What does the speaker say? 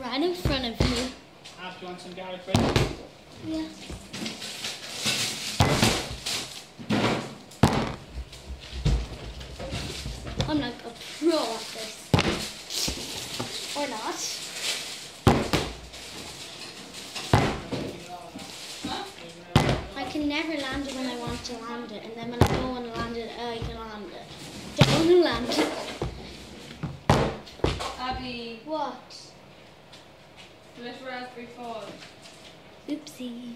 Right in front of you. Ab, do you want some garlic bread? Yeah. I'm like a pro at this. Or not. Huh? I can never land it when I want to land it, and then when I don't want to land it, I can land it. Don't want to land it. Abby, What? Little raspberry fall. Oopsie.